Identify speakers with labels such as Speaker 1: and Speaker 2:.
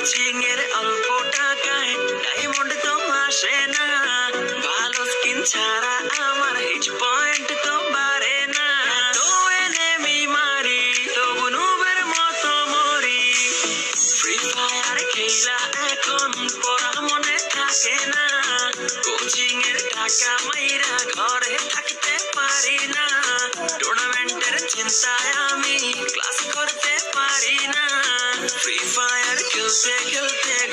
Speaker 1: Coaching অল্প টাকায় diamond তো আসে না। ভালো স্কিন ছাড়া আমার হিট পয়েন্ট তো বাড়ে না। তো এনেমি মারি তবু বুনুবের মতো মরি। ফ্রি ফায়ার খেলা এখন পড়া মনে থাকে না। কোচিং এর টাকা মাইরা ঘরে থাকতে পারি না। টুর্নামেন্টের চিন্তায় আমি ক্লাস করতে পারি না। Free fire Cause I can't